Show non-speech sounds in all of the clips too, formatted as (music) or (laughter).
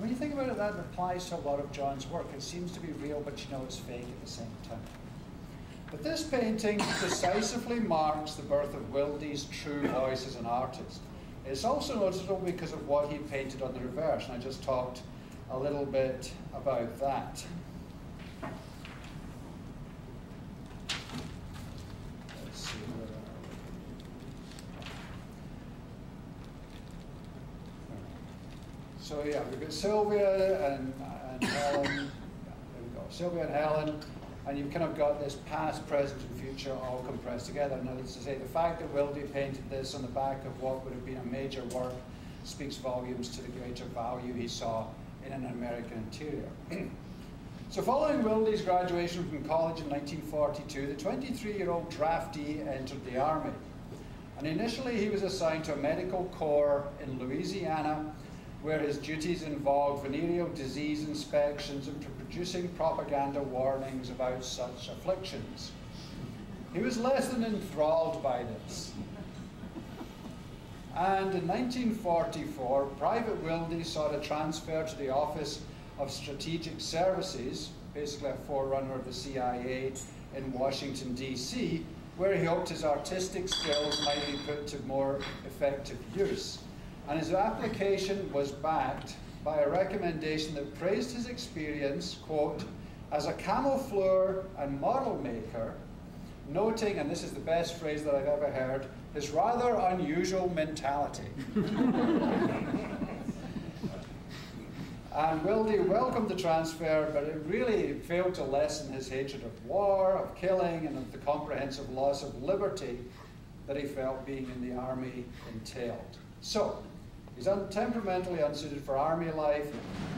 When you think about it, that applies to a lot of John's work. It seems to be real, but you know it's fake at the same time. But this painting decisively marks the birth of Wilde's true voice as an artist. It's also noticeable because of what he painted on the reverse, and I just talked a little bit about that. Let's see where So yeah, we've got Sylvia and, and Helen. there we go. Sylvia and Helen and you've kind of got this past, present, and future all compressed together. Now, that's to say, the fact that Wilde painted this on the back of what would have been a major work speaks volumes to the greater value he saw in an American interior. (clears throat) so, following Wilde's graduation from college in 1942, the 23 year old draftee entered the Army. And initially, he was assigned to a medical corps in Louisiana where his duties involved venereal disease inspections and producing propaganda warnings about such afflictions. He was less than enthralled by this. And in 1944, Private Wilde sought a transfer to the Office of Strategic Services, basically a forerunner of the CIA in Washington, D.C., where he hoped his artistic skills might be put to more effective use and his application was backed by a recommendation that praised his experience, quote, as a camoufleur and model maker, noting, and this is the best phrase that I've ever heard, his rather unusual mentality. and Wilde welcomed the transfer, but it really failed to lessen his hatred of war, of killing, and of the comprehensive loss of liberty that he felt being in the army entailed. So, he's un- temperamentally unsuited for army life.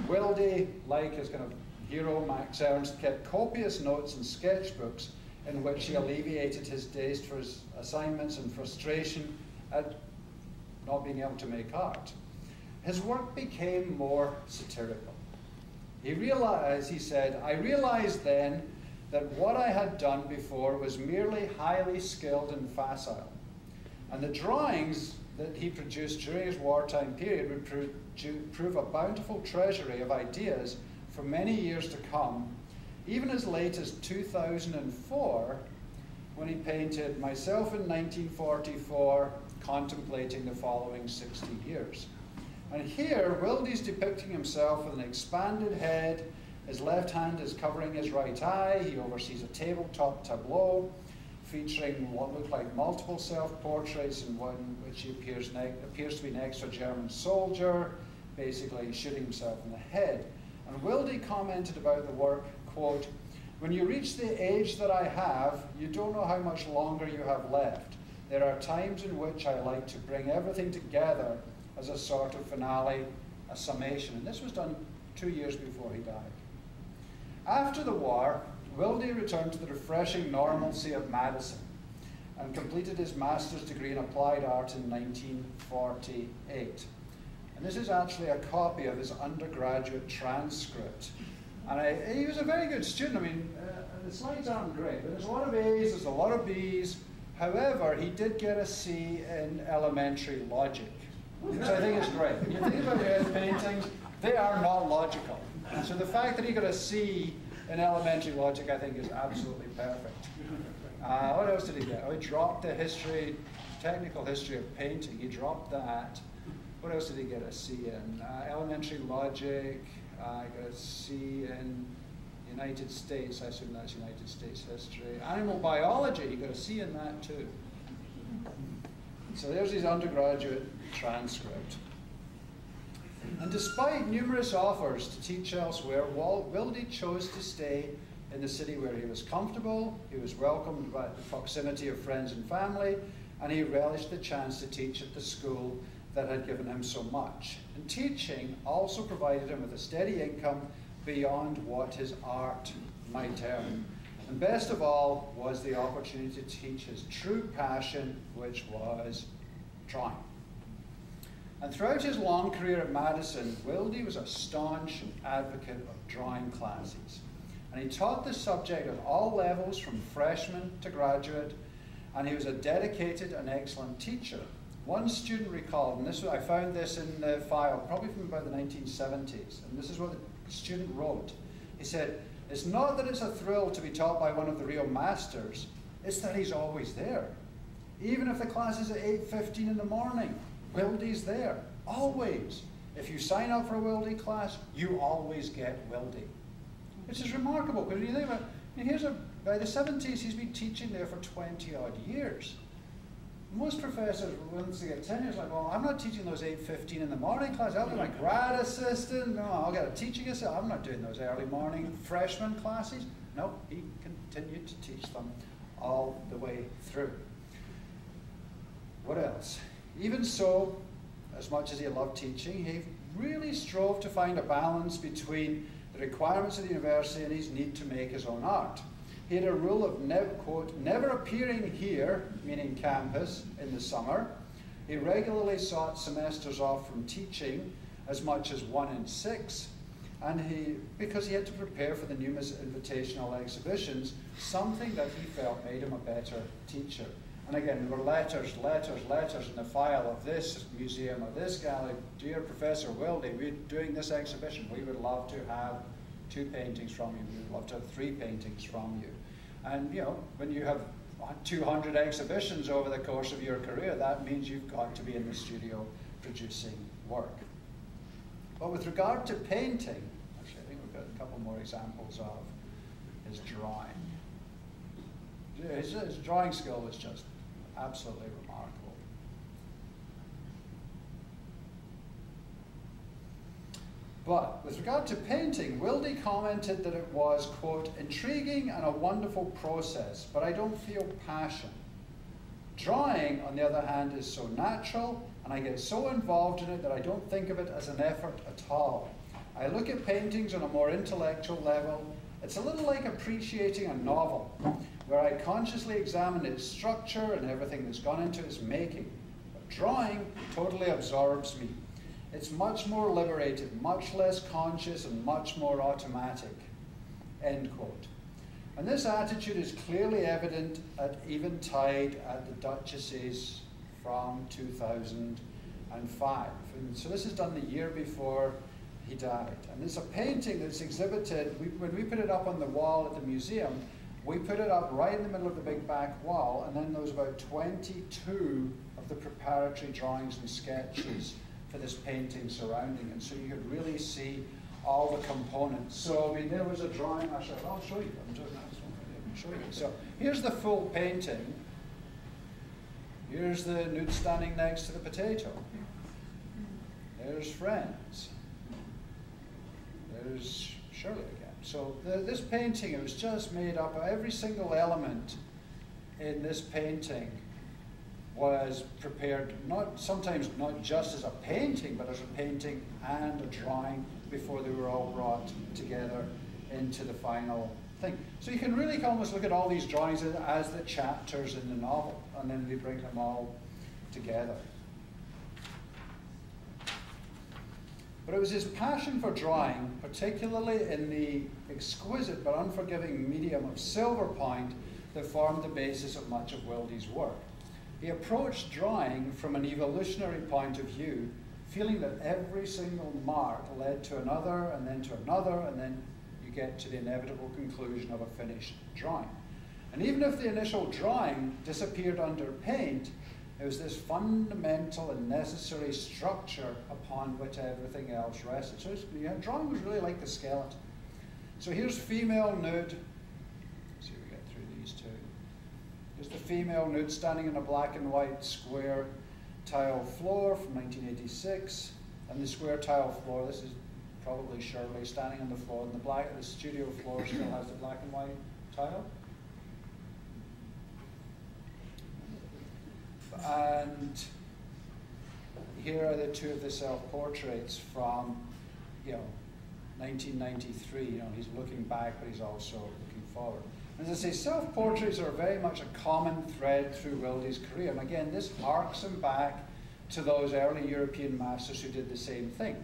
Wilde, like his kind of hero Max Ernst, kept copious notes and sketchbooks in which he alleviated his distaste for his assignments and frustration at not being able to make art. His work became more satirical. He realized, he said, I realized then that what I had done before was merely highly skilled and facile. And the drawings that he produced during his wartime period would prove a bountiful treasury of ideas for many years to come, even as late as 2004, when he painted Myself in 1944, contemplating the following 60 years. And here, Wilde's depicting himself with an expanded head, his left hand is covering his right eye, he oversees a tabletop tableau, featuring what look like multiple self-portraits and one which appears, appears to be an to a German soldier, basically shooting himself in the head. And Wilde commented about the work, quote, when you reach the age that I have, you don't know how much longer you have left. There are times in which I like to bring everything together as a sort of finale, a summation. And this was done two years before he died. After the war, Wilde returned to the refreshing normalcy of Madison and completed his master's degree in applied art in 1948. And this is actually a copy of his undergraduate transcript. And I, he was a very good student. I mean, uh, the slides aren't great, but there's a lot of A's, there's a lot of B's. However, he did get a C in elementary logic, which I think is great. You think about his paintings, they are not logical. So the fact that he got a C in elementary logic, I think, is absolutely perfect. Uh, what else did he get? Oh, he dropped the history, technical history of painting. He dropped that. What else did he get a C in? Uh, elementary logic. Uh, I got a C in United States. I assume that's United States history. Animal biology. He got a C in that too. So there's his undergraduate transcript. And despite numerous offers to teach elsewhere, Wilde chose to stay in the city where he was comfortable, he was welcomed by the proximity of friends and family, and he relished the chance to teach at the school that had given him so much. And teaching also provided him with a steady income beyond what his art might earn. And best of all was the opportunity to teach his true passion, which was drawing. And throughout his long career at Madison, Wilde was a staunch advocate of drawing classes. And he taught the subject at all levels, from freshman to graduate, and he was a dedicated and excellent teacher. One student recalled, and this I found this in the file, probably from about the 1970s, and this is what the student wrote. He said, It's not that it's a thrill to be taught by one of the real masters, it's that he's always there. Even if the class is at 8.15 in the morning, Wilde's there, always. If you sign up for a Wilde class, you always get Wilde. Which is remarkable, because you think about here's a, by the 70s, he's been teaching there for 20 odd years. Most professors, once they get tenure, like, well, I'm not teaching those 8.15 in the morning class. I'll be my grad assistant. No, I'll get a teaching assistant. I'm not doing those early morning freshman classes. No, he continued to teach them all the way through. What else? Even so, as much as he loved teaching, he really strove to find a balance between the requirements of the university and his need to make his own art. He had a rule of, never, quote, never appearing here, meaning campus, in the summer. He regularly sought semesters off from teaching, as much as one in six, and he, because he had to prepare for the numerous invitational exhibitions, something that he felt made him a better teacher. And again, there were letters, letters, letters in the file of this museum, of this gallery. Dear Professor Wilde, we're doing this exhibition. We would love to have two paintings from you. We would love to have three paintings from you. And you know, when you have 200 exhibitions over the course of your career, that means you've got to be in the studio producing work. But with regard to painting, actually I think we've got a couple more examples of his drawing. His, his drawing skill was just absolutely remarkable. But with regard to painting, Wilde commented that it was, quote, intriguing and a wonderful process, but I don't feel passion. Drawing, on the other hand, is so natural, and I get so involved in it that I don't think of it as an effort at all. I look at paintings on a more intellectual level. It's a little like appreciating a novel, where I consciously examine its structure and everything that's gone into its making. But drawing totally absorbs me. It's much more liberated, much less conscious, and much more automatic. End quote. And this attitude is clearly evident at Eventide at the Duchesses from 2005. And so this is done the year before he died. And there's a painting that's exhibited, we, when we put it up on the wall at the museum, we put it up right in the middle of the big back wall, and then there was about 22 of the preparatory drawings and sketches for this painting surrounding it. So you could really see all the components. So I mean, there was a drawing. I said, I'll show you. I'm just I'll show you. So here's the full painting. Here's the nude standing next to the potato. There's friends. There's Shirley. So this painting, it was just made up of every single element in this painting was prepared not sometimes not just as a painting, but as a painting and a drawing before they were all brought together into the final thing. So you can really almost look at all these drawings as the chapters in the novel, and then we bring them all together. But it was his passion for drawing, particularly in the exquisite but unforgiving medium of silver point, that formed the basis of much of Wilde's work. He approached drawing from an evolutionary point of view, feeling that every single mark led to another, and then to another, and then you get to the inevitable conclusion of a finished drawing. And even if the initial drawing disappeared under paint, it was this fundamental and necessary structure upon which everything else rested. So yeah, drawing was really like the skeleton. So here's female nude See if we get through these two. is the female nude standing on a black and white square tile floor from 1986. And the square tile floor, this is probably Shirley standing on the floor, and the black the studio floor still has the black and white tile. And here are the two of the self-portraits from, you know, 1993. You know, he's looking back, but he's also looking forward. As I say, self-portraits are very much a common thread through Wilde's career. And again, this harks him back to those early European masters who did the same thing.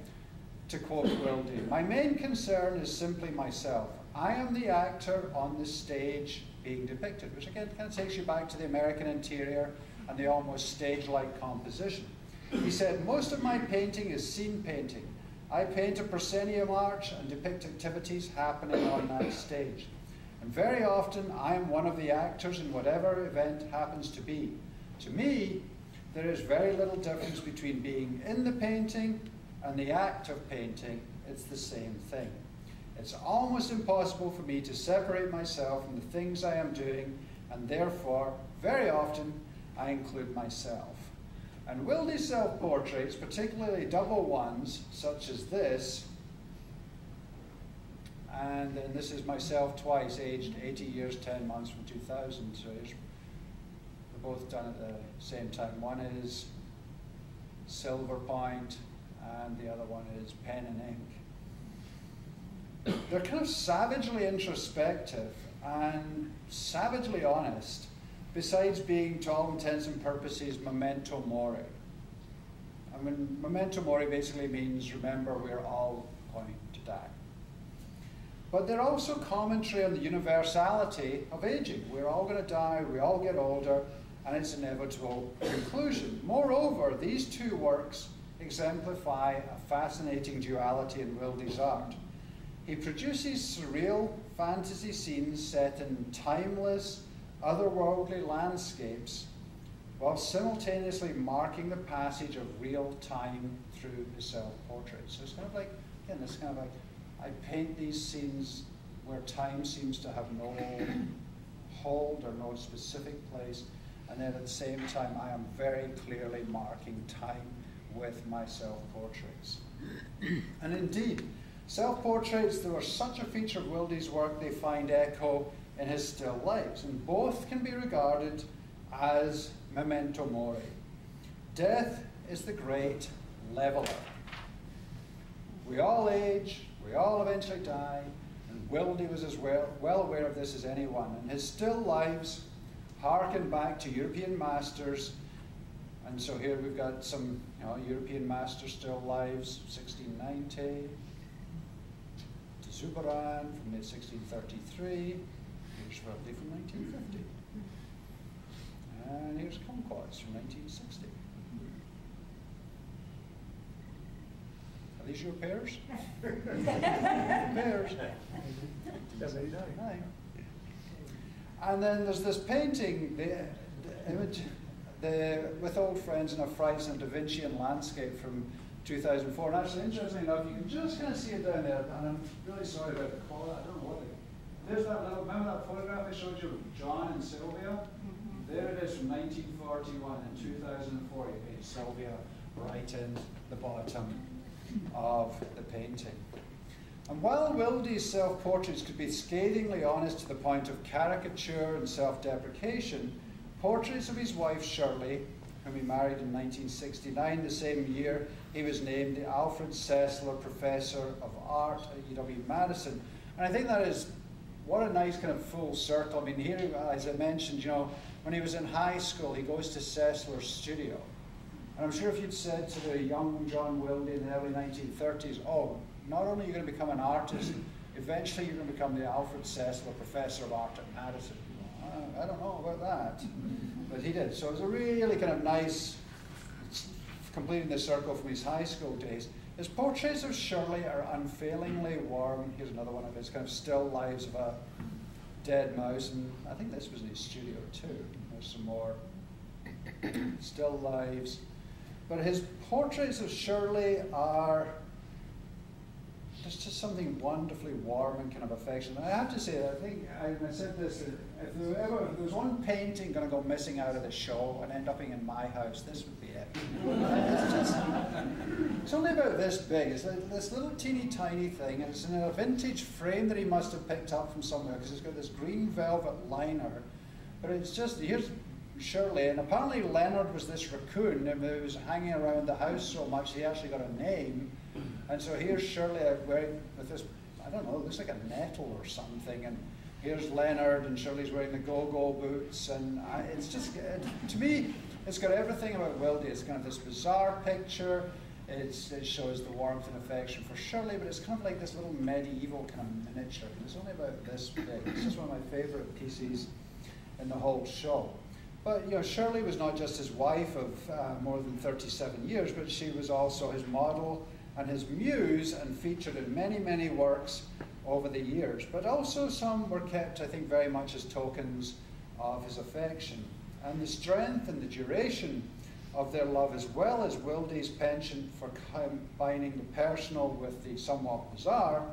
To quote Wilde, my main concern is simply myself. I am the actor on the stage being depicted, which again kind of takes you back to the American interior, and the almost stage-like composition. He said, most of my painting is scene painting. I paint a proscenium arch and depict activities happening on that stage. And very often I am one of the actors in whatever event happens to be. To me, there is very little difference between being in the painting and the act of painting. It's the same thing. It's almost impossible for me to separate myself from the things I am doing, and therefore, very often, I include myself. And Wilde's self-portraits, particularly double ones, such as this, and then this is myself twice, aged 80 years, 10 months from 2000, so they're both done at the same time. One is silver point, and the other one is pen and ink. They're kind of savagely introspective and savagely honest besides being, to all intents and purposes, memento mori. I mean, memento mori basically means remember we're all going to die. But they're also commentary on the universality of aging. We're all going to die, we all get older, and its inevitable conclusion. Moreover, these two works exemplify a fascinating duality in Wilde's art. He produces surreal fantasy scenes set in timeless, otherworldly landscapes while simultaneously marking the passage of real time through his self-portrait. So it's kind of like, again, it's kind of like, I paint these scenes where time seems to have no (coughs) hold or no specific place, and then at the same time I am very clearly marking time with my self-portraits. and indeed, self-portraits, they were such a feature of Wilde's work, they find echo in his still lives, and both can be regarded as memento mori. Death is the great leveler. We all age, we all eventually die, and Wilde was as well, well aware of this as anyone, and his still lives harken back to European masters, and so here we've got some you know, European master still lives, 1690, to Zurbarán from 1633, here's Ridley from 1950. And here's Kumquats from 1960. Are these your pairs? (laughs) pairs. And then there's this painting, the, the image, the With Old Friends in a Frightened and Da Vincian landscape from 2004. And actually, interestingly enough, you can just kind of see it down there, and I'm really sorry about the quality. I don't know what there's that little, remember that photograph I showed you of John and Sylvia? Mm -hmm. There it is from 1941 and 2004. You paint Sylvia right in the bottom of the painting. And while Wilde's self-portraits could be scathingly honest to the point of caricature and self-deprecation, portraits of his wife Shirley, whom he married in 1969, the same year he was named the Alfred Sessler Professor of Art at UW-Madison. And I think that is what a nice kind of full circle. I mean, here, as I mentioned, you know, when he was in high school, he goes to Sessler's studio. And I'm sure if you'd said to the young John Wilde in the early 1930s, oh, not only are you going to become an artist, eventually you're going to become the Alfred Sessler Professor of Art at Madison. I don't know about that. But he did. So it was a really kind of nice, completing the circle from his high school days. His portraits of Shirley are unfailingly warm. Here's another one of his kind of still lives of a dead mouse, and I think this was in his studio too. There's some more (coughs) still lives. But his portraits of Shirley are there's just something wonderfully warm and kind of affectionate. I have to say, I think I, I said this: if there, ever, if there was one painting going to go missing out of the show and end up being in my house, this would be it. it's, just, it's only about this big. It's like this little teeny tiny thing, and it's in a vintage frame that he must have picked up from somewhere because it's got this green velvet liner. But it's just here's Shirley, and apparently Leonard was this raccoon who was hanging around the house so much he actually got a name. And so here's Shirley wearing with this, I don't know, looks like a nettle or something. And here's Leonard, and Shirley's wearing the go-go boots. And I, it's just, it, to me, it's got everything about Wilde. It's kind of this bizarre picture. It's, it shows the warmth and affection for Shirley, but it's kind of like this little medieval kind of miniature. And it's only about this big. It's just one of my favorite pieces in the whole show. But you know, Shirley was not just his wife of uh, more than 37 years, but she was also his model and his muse and featured in many, many works over the years. But also some were kept, I think, very much as tokens of his affection. And the strength and the duration of their love, as well as Wilde's penchant for combining the personal with the somewhat bizarre,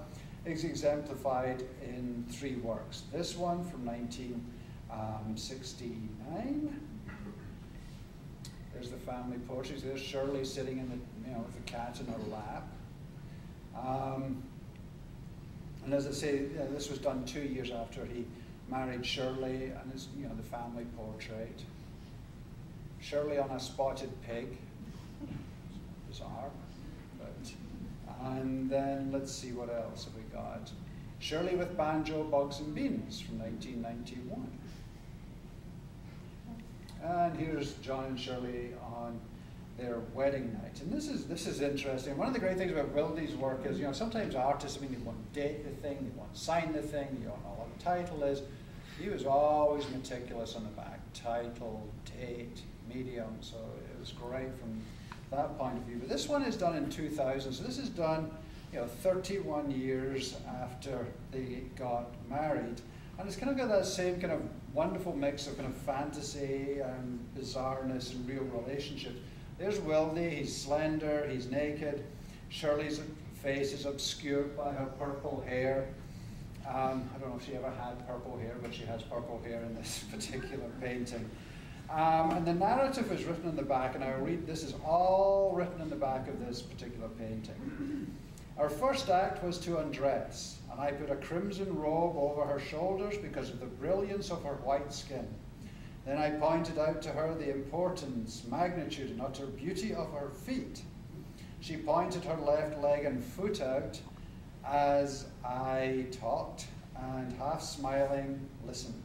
is exemplified in three works. This one from 1969. There's the family portraits. There's Shirley sitting in the, you know, with the cat in her lap. Um, and as I say, this was done two years after he married Shirley, and his, you know, the family portrait. Shirley on a spotted pig. Bizarre. But, and then let's see what else have we got. Shirley with banjo, bugs and beans from 1991. And here's John and Shirley on their wedding night. And this is this is interesting. One of the great things about Wilde's work is, you know, sometimes artists, I mean, they want to date the thing, they want to sign the thing, you don't know what the title is. He was always meticulous on the back. Title, date, medium, so it was great from that point of view. But this one is done in 2000, so this is done, you know, 31 years after they got married. And it's kind of got that same kind of wonderful mix of kind of fantasy and bizarreness and real relationships. There's Wilde, he's slender, he's naked. Shirley's face is obscured by her purple hair. Um, I don't know if she ever had purple hair, but she has purple hair in this (laughs) particular painting. Um, and the narrative is written in the back, and I read this is all written in the back of this particular painting. Our first act was to undress, and I put a crimson robe over her shoulders because of the brilliance of her white skin. Then I pointed out to her the importance, magnitude, and utter beauty of her feet. She pointed her left leg and foot out as I talked, and half smiling, listened.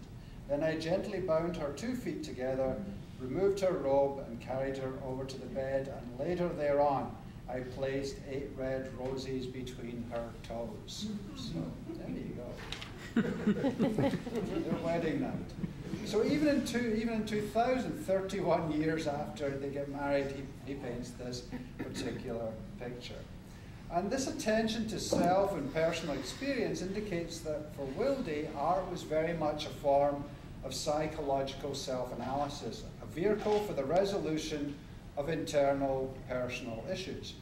Then I gently bound her two feet together, removed her robe, and carried her over to the bed, and later thereon I placed eight red roses between her toes. So, there you go. (laughs) Their wedding night. So even in, two, even in 2031 years after they get married, he, he paints this particular picture. And this attention to self and personal experience indicates that for Wilde, art was very much a form of psychological self analysis, a vehicle for the resolution of internal personal issues.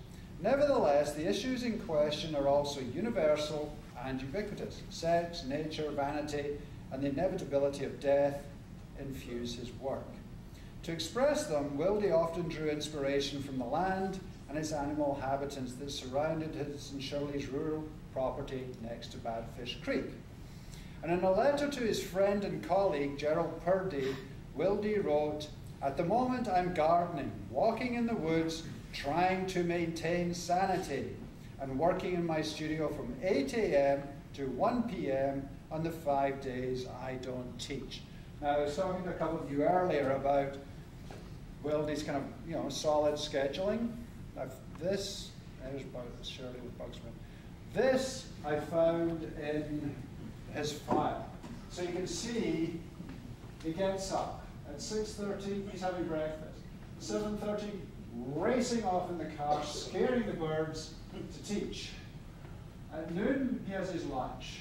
Nevertheless, the issues in question are also universal and ubiquitous. Sex, nature, vanity, and the inevitability of death infuse his work. To express them, Wilde often drew inspiration from the land and its animal habitants that surrounded his and Shirley's rural property next to Badfish Creek. And in a letter to his friend and colleague Gerald Purdy, Wilde wrote, At the moment I'm gardening, walking in the woods, trying to maintain sanity, and working in my studio from 8 a.m. to 1 p.m. on the five days I don't teach. Now, I was talking to a couple of you earlier about Wilde's kind of, you know, solid scheduling. Now, this, there's Shirley with Bugsman. This I found in his file. So you can see he gets up. At 6.30, he's having breakfast. 7.30, racing off in the car, scaring the birds to teach. At noon, he has his lunch.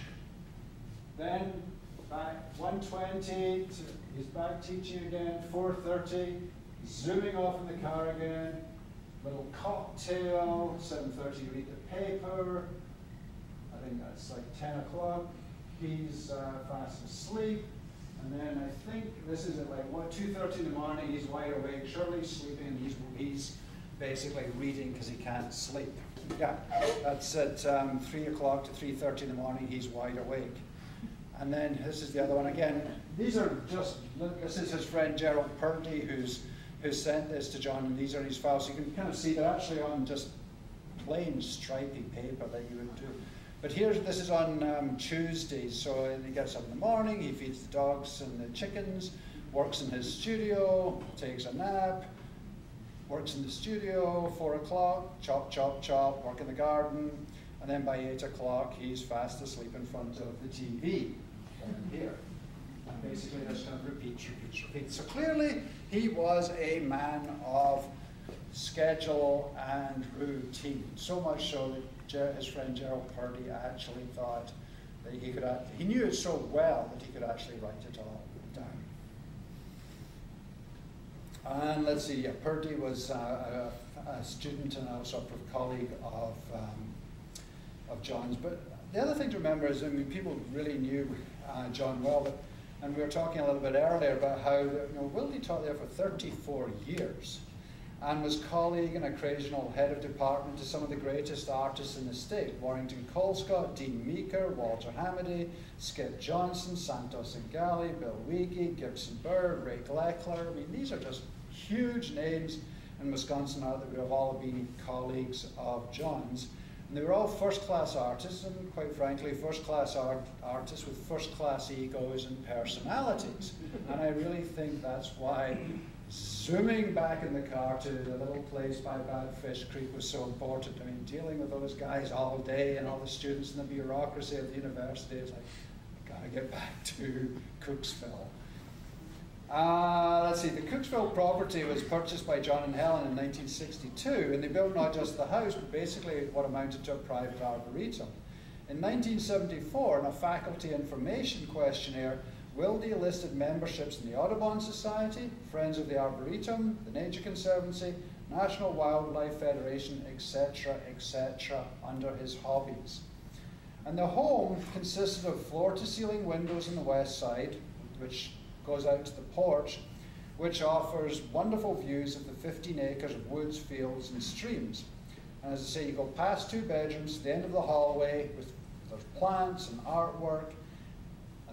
Then back 1.20, he's back teaching again. 4.30, zooming off in the car again. Little cocktail, 7.30, read the paper. I think that's like 10 o'clock he's uh, fast asleep. And then I think this is at like what 2:30 in the morning. He's wide awake. Shirley's sleeping. He's he's basically reading because he can't sleep. Yeah, that's at um, three o'clock to 3:30 in the morning. He's wide awake. And then this is the other one again. These are just this is his friend Gerald Purdy who's who sent this to John, and these are his files. You can kind of see they're actually on just plain stripy paper that you would do. But here, this is on um, Tuesdays, so he gets up in the morning, he feeds the dogs and the chickens, works in his studio, takes a nap, works in the studio, four o'clock, chop, chop, chop, work in the garden, and then by eight o'clock he's fast asleep in front of the TV here. and basically just kind of repeat, repeat, repeats. So clearly he was a man of schedule and routine. So much so that his friend Gerald Purdy actually thought that he could, he knew it so well that he could actually write it all down. And let's see, yeah, Purdy was uh, a, a, student and also a colleague of, um, of John's. But the other thing to remember is, I mean, people really knew uh, John well, but, and we were talking a little bit earlier about how you know, Wilde taught there for 34 years and was colleague and occasional head of department to some of the greatest artists in the state Warrington Colescott, Dean Meeker, Walter Hamady, Skip Johnson, Santos Zingale, Bill Weege, Gibson Byrd, Ray Gloeckler. I mean, these are just huge names in Wisconsin now that we have all been colleagues of John's. And they were all first class artists, and quite frankly, first class art artists with first class egos and personalities. and I really think that's why zooming back in the car to the little place by Badfish Creek was so important. I mean, dealing with those guys all day and all the students and the bureaucracy of the university is like, I gotta get back (laughs) to Cooksville. Uh, let's see, the Cooksville property was purchased by John and Helen in 1962, and they built not just the house, but basically what amounted to a private arboretum. In 1974, in a faculty information questionnaire, Wilde listed memberships in the Audubon Society, Friends of the Arboretum, the Nature Conservancy, National Wildlife Federation, etc., etc., under his hobbies. And the home consisted of floor to ceiling windows on the west side, which goes out to the porch, which offers wonderful views of the 15 acres of woods, fields, and streams. And as I say, you go past two bedrooms the end of the hallway with there's plants and artwork,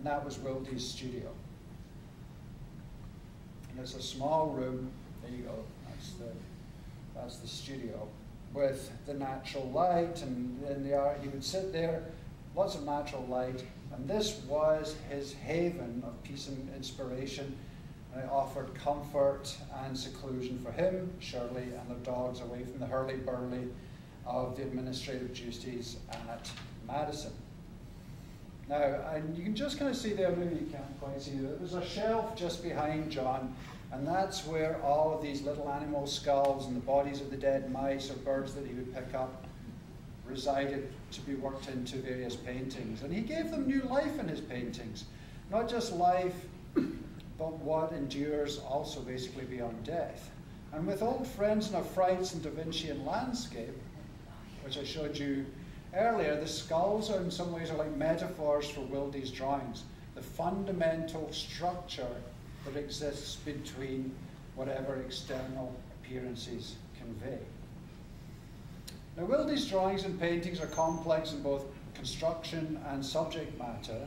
and that was Wilde's studio. And it's a small room. There you go. That's the that's the studio with the natural light, and in the art, he would sit there, lots of natural light, and this was his haven of peace and inspiration. And it offered comfort and seclusion for him, Shirley, and their dogs away from the hurly-burly of the administrative duties at Madison. Now, and you can just kind of see there, maybe you can't quite see there, there's a shelf just behind John, and that's where all of these little animal skulls and the bodies of the dead mice or birds that he would pick up resided to be worked into various paintings. And he gave them new life in his paintings. Not just life, but what endures also basically beyond death. And with old friends and frights and Da Vinci and landscape, which I showed you earlier, the skulls are in some ways are like metaphors for Wilde's drawings. The fundamental structure that exists between whatever external appearances convey. Now, Wilde's drawings and paintings are complex in both construction and subject matter.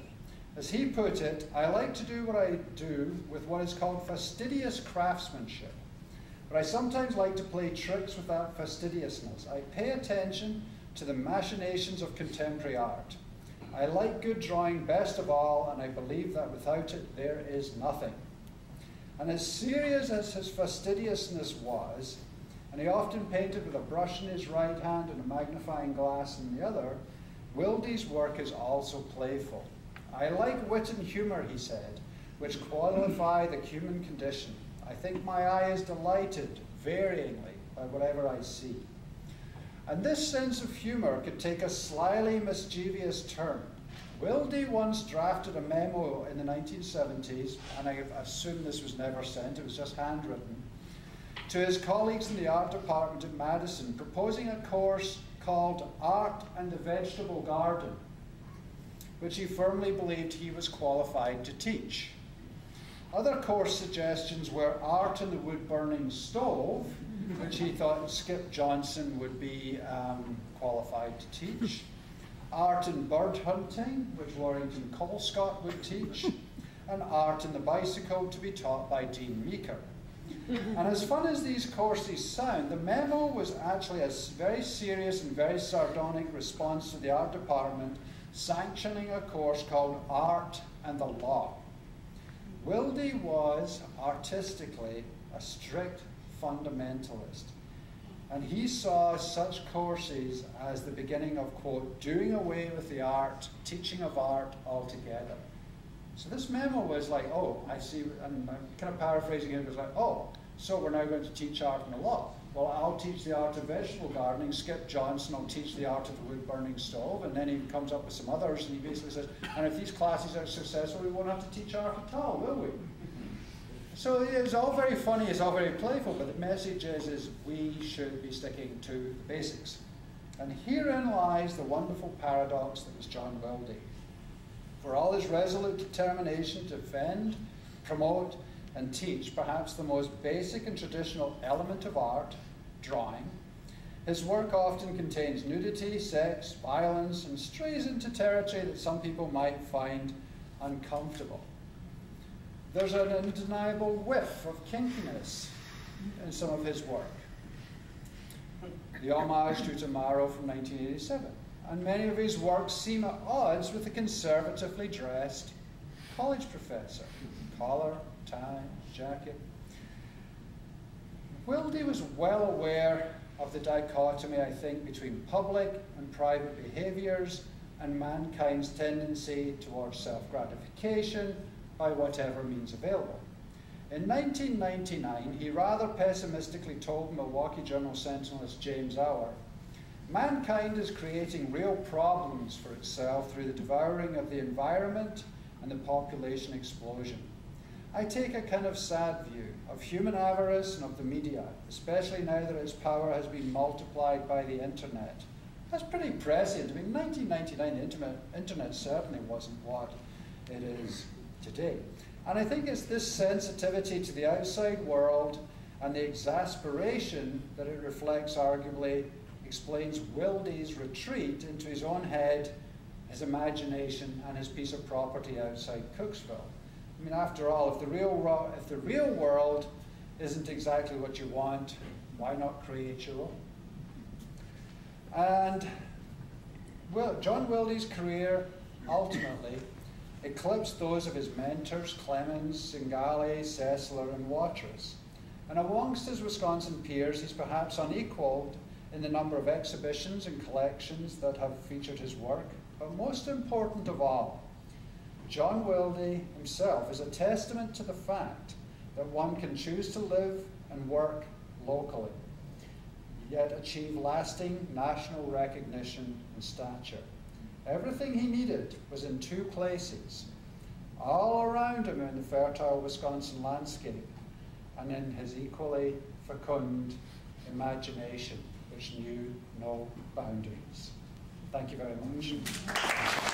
As he put it, I like to do what I do with what is called fastidious craftsmanship. But I sometimes like to play tricks with that fastidiousness. I pay attention to the machinations of contemporary art. I like good drawing best of all, and I believe that without it there is nothing. And as serious as his fastidiousness was, and he often painted with a brush in his right hand and a magnifying glass in the other, Wilde's work is also playful. I like wit and humour, he said, which qualify the human condition. I think my eye is delighted, varyingly, by whatever I see. And this sense of humour could take a slyly mischievous turn. Wilde once drafted a memo in the 1970s, and I assume this was never sent, it was just handwritten, to his colleagues in the art department at Madison, proposing a course called Art and the Vegetable Garden, which he firmly believed he was qualified to teach. Other course suggestions were Art in the Wood Burning Stove, which he thought Skip Johnson would be um, qualified to teach. (laughs) Art in Bird Hunting, which Warrington Colescott would teach. (laughs) And Art in the Bicycle to be taught by Dean Meeker (laughs) and as fun as these courses sound, the memo was actually a very serious and very sardonic response to the art department sanctioning a course called Art and the Law. Wilde was artistically a strict fundamentalist. And he saw such courses as the beginning of, quote, doing away with the art, teaching of art altogether. So this memo was like, oh, I see, and I'm kind of paraphrasing it, it was like, oh, so we're now going to teach art and the law. Well, I'll teach the art of vegetable gardening, Skip Johnson will teach the art of the wood burning stove, and then he comes up with some others, and he basically says, and if these classes are successful, we won't have to teach art at all, will we? So it's all very funny, it's all very playful, but the message is, is we should be sticking to the basics. And herein lies the wonderful paradox that was John Wilde. For all his resolute determination to defend, promote, and teach perhaps the most basic and traditional element of art, drawing, his work often contains nudity, sex, violence, and strays into territory that some people might find uncomfortable. There's an undeniable whiff of kinkiness in some of his work. The Homage to Tomorrow from 1987. And many of his works seem at odds with the conservatively dressed college professor. Collar, tie, jacket. Wilde was well aware of the dichotomy, I think, between public and private behaviors and mankind's tendency towards self gratification by whatever means available. In 1999, he rather pessimistically told Milwaukee Journal Sentinelist James Auer, mankind is creating real problems for itself through the devouring of the environment and the population explosion. I take a kind of sad view of human avarice and of the media, especially now that its power has been multiplied by the internet. That's pretty prescient. I mean, 1999, the internet, internet certainly wasn't what it is today. And I think it's this sensitivity to the outside world and the exasperation that it reflects arguably explains Wilde's retreat into his own head, his imagination, and his piece of property outside Cooksville. I mean, after all, if the real, if the real world isn't exactly what you want, why not create your own? And well, John Wilde's career ultimately eclipsed those of his mentors Clemens, Zingale, Sessler, and Watrous. And amongst his Wisconsin peers, he's perhaps unequaled in the number of exhibitions and collections that have featured his work. But most important of all, John Wilde himself is a testament to the fact that one can choose to live and work locally, yet achieve lasting national recognition and stature. Everything he needed was in two places, all around him in the fertile Wisconsin landscape, and in his equally fecund imagination, which knew no boundaries. Thank you very much.